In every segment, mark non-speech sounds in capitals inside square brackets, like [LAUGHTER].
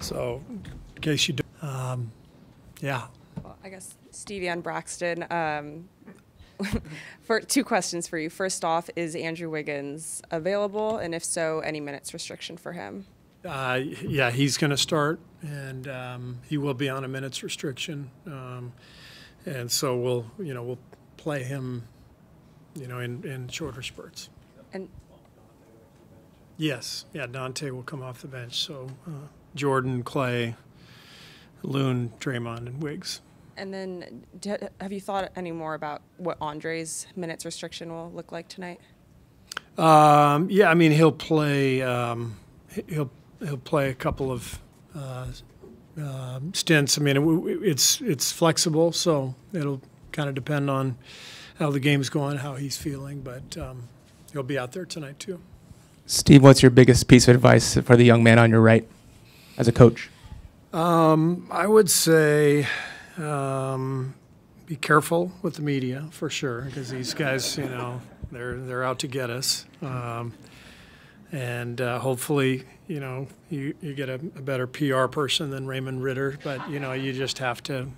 So, in case you do, um, yeah. Well, I guess Stevie and Braxton. Um, [LAUGHS] for two questions for you. First off, is Andrew Wiggins available, and if so, any minutes restriction for him? Uh, yeah, he's going to start, and um, he will be on a minutes restriction, um, and so we'll, you know, we'll play him, you know, in, in shorter spurts. And Yes, yeah, Donte will come off the bench. So uh, Jordan, Klay, Loon, Draymond, and Wiggs. and then, have you thought any more about what Andre's minutes restriction will look like tonight? Um, yeah, I mean he'll play. Um, he- he'll he'll play a couple of uh, um stints. I mean it, it's it's flexible, so it'll kind of depend on how the game's going, how he's feeling. But um, he'll be out there tonight too. Steve, what's your biggest piece of advice for the young man on your right as a coach? Um, I would say um, be careful with the media for sure, because these guys, you know, they're they're out to get us. Um, and uh, hopefully, you know, you, you get a, a better PR person than Raymond Ridder, but you know, you just have to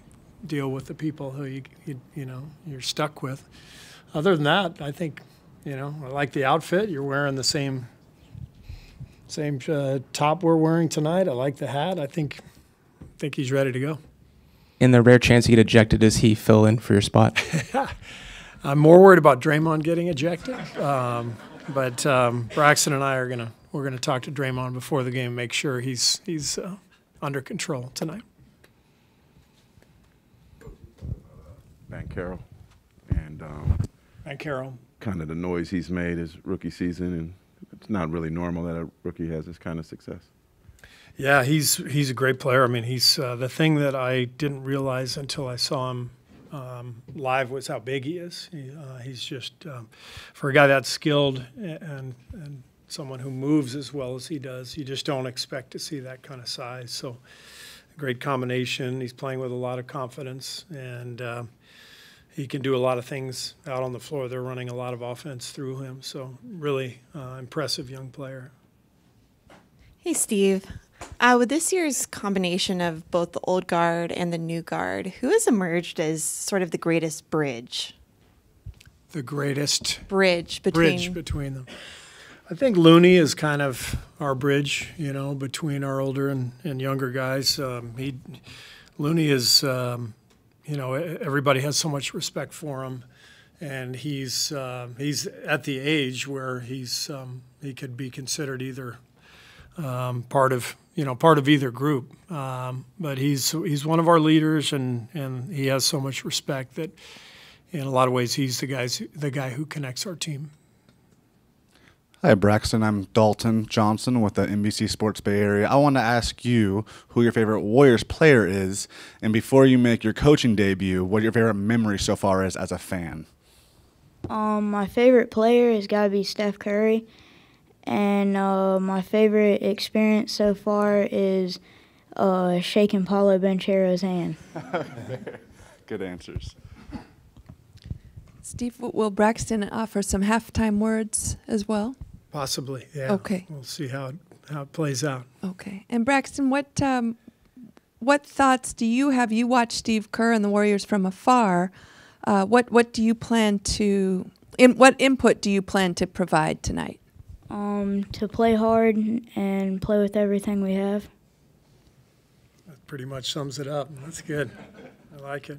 deal with the people who you you, you know you're stuck with. Other than that, I think, you know, I like the outfit. You're wearing the same same uh, top we're wearing tonight. I like the hat. I think think he's ready to go. In the rare chance you get ejected, does he fill in for your spot? [LAUGHS] I'm more worried about Draymond getting ejected, um, but um, Braxton and I are gonna we're gonna talk to Draymond before the game, make sure he's he's uh, under control tonight. Matt Carroll, and um, Banchero, kind of the noise he's made his rookie season, and it's not really normal that a rookie has this kind of success. yeah, he's he's a great player. I mean, he's uh, the thing that I didn't realize until I saw him um, live was how big he is. He, uh, he's just um, for a guy that skilled and and someone who moves as well as he does. You just don't expect to see that kind of size. So, great combination. He's playing with a lot of confidence and. Uh, he can do a lot of things out on the floor. They're running a lot of offense through him. So, really uh, impressive young player. Hey, Steve. Uh, with this year's combination of both the old guard and the new guard, who has emerged as sort of the greatest bridge? The greatest Bridge between. bridge between them. I think Looney is kind of our bridge, you know, between our older and, and younger guys. Um, he, Looney is, um, you know, everybody has so much respect for him, and he's uh, he's at the age where he's um, he could be considered either um, part of you know part of either group. Um, but he's he's one of our leaders, and and he has so much respect that in a lot of ways he's the guys the guy who connects our team. Hi, Braxton. I'm Dalton Johnson with the NBC Sports Bay Area. I want to ask you who your favorite Warriors player is, and before you make your coaching debut, what your favorite memory so far is as a fan. Um, my favorite player has got to be Steph Curry, and uh, my favorite experience so far is uh, shaking Paolo Banchero's hand. [LAUGHS] Good answers. Steve, will Braxton offer some halftime words as well? Possibly, yeah. Okay. We'll see how it, how it plays out. Okay. And Braxton, what um, what thoughts do you have? You watch Steve Kerr and the Warriors from afar. Uh, what what do you plan to? In, what input do you plan to provide tonight? Um, to play hard and play with everything we have. That pretty much sums it up. That's good. I like it.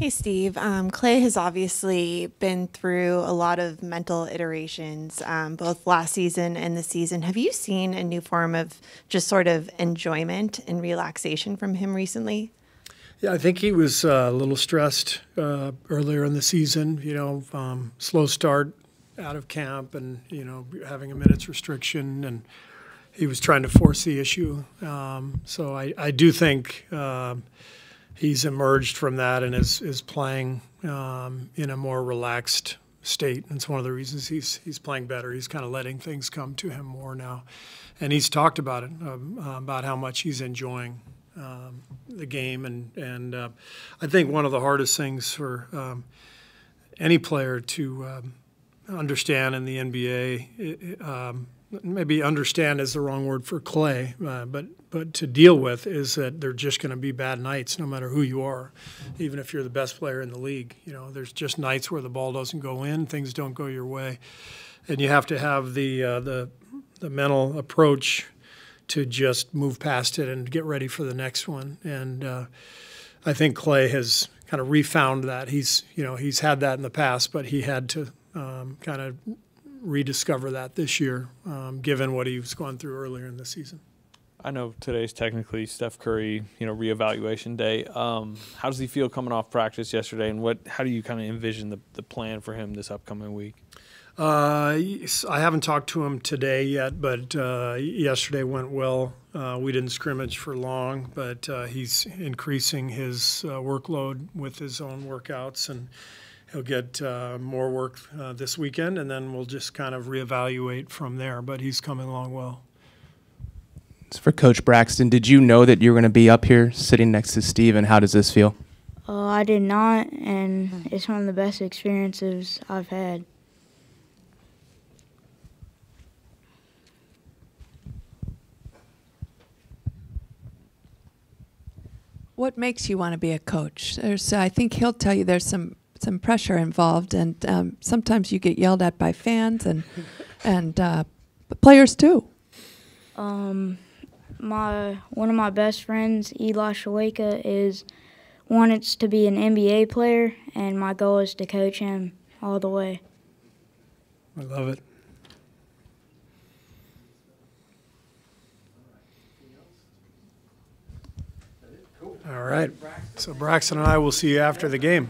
Hey, Steve. Um, Klay has obviously been through a lot of mental iterations, um, both last season and this season. Have you seen a new form of just sort of enjoyment and relaxation from him recently? Yeah, I think he was uh, a little stressed uh, earlier in the season. You know, um, slow start out of camp, and you know having a minutes restriction, and he was trying to force the issue. Um, so I, I do think um, he's emerged from that and is is playing um, in a more relaxed state. And it's one of the reasons he's he's playing better. He's kind of letting things come to him more now, and he's talked about it um, about how much he's enjoying um, the game. And and uh, I think one of the hardest things for um, any player to um, understand in the NBA, i- i- um, maybe understand is the wrong word for Klay, uh, but but to deal with is that they're just going to be bad nights, no matter who you are, even if you're the best player in the league. You know, there's just nights where the ball doesn't go in, things don't go your way, and you have to have the uh, the the mental approach to just move past it and get ready for the next one. And uh, I think Klay has kind of refound that. He's you know he's had that in the past, but he had to um, kind of rediscover that this year, um, given what he's gone through earlier in the season. I know today's technically Steph Curry, you know, reevaluation day. Um, how does he feel coming off practice yesterday, and what? How do you kind of envision the, the plan for him this upcoming week? Uh, I haven't talked to him today yet, but uh, yesterday went well. Uh, we didn't scrimmage for long, but uh, he's increasing his uh, workload with his own workouts, and he'll get uh, more work uh, this weekend, and then we'll just kind of reevaluate from there. But he's coming along well. It's for Coach Braxton. Did you know that you were going to be up here sitting next to Steve, and how does this feel? Uh, I did not, and it's one of the best experiences I've had. What makes you want to be a coach? There's, I think he'll tell you there's some some pressure involved, and um, sometimes you get yelled at by fans and and uh, players too. Um, my one of my best friends, Eli Shawaka, is wanted to be an NBA player, and my goal is to coach him all the way. I love it. All right. So Braxton and I will see you after the game.